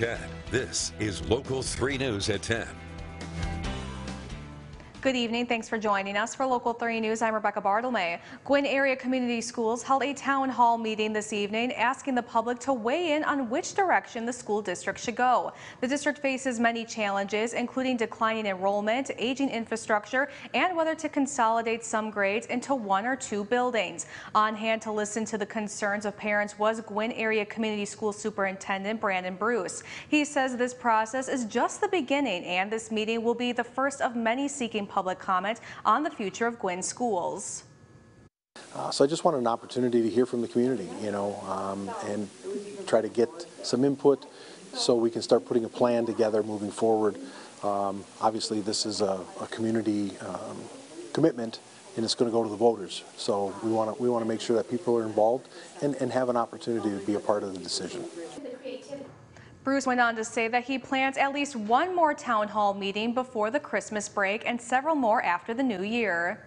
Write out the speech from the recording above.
10. This is Local 3 News at 10. Good evening. Thanks for joining us. For Local 3 News, I'm Rebecca Bartlemay. Gwinn Area Community Schools held a town hall meeting this evening asking the public to weigh in on which direction the school district should go. The district faces many challenges, including declining enrollment, aging infrastructure, and whether to consolidate some grades into one or two buildings. On hand to listen to the concerns of parents was Gwinn Area Community School Superintendent Brandon Bruce. He says this process is just the beginning and this meeting will be the first of many seeking public comment on the future of Gwinn schools. Uh, so I just wanted an opportunity to hear from the community, you know, um, and try to get some input so we can start putting a plan together moving forward. Um, obviously, this is a, a community um, commitment, and it's going to go to the voters. So we want to we want to make sure that people are involved and, and have an opportunity to be a part of the decision. Bruce went on to say that he plans at least one more town hall meeting before the Christmas break and several more after the new year.